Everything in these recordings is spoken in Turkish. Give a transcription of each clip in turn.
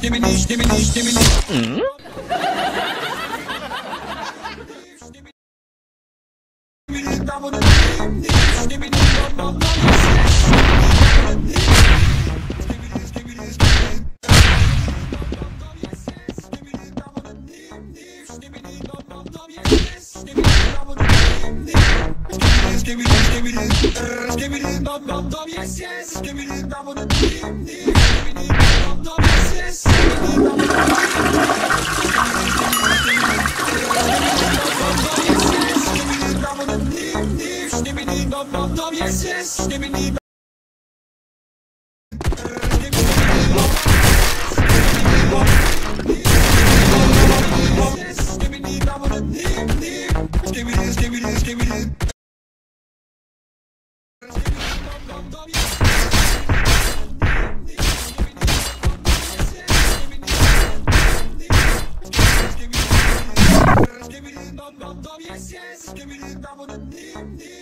Diminish, diminish, diminish. Yes, yes, give me the double, give me the Yes, yes, give me the double, the name, name.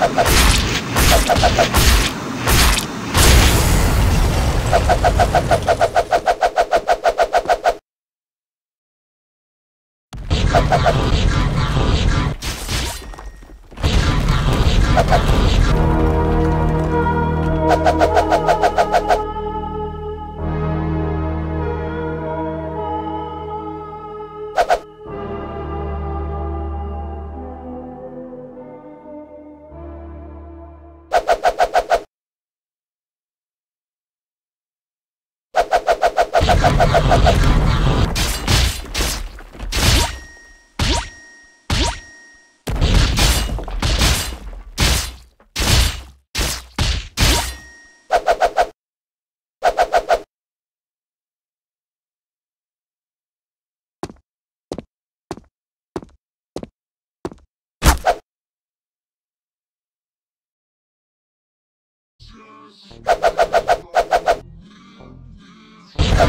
Ha ha ha! Ha ha ha!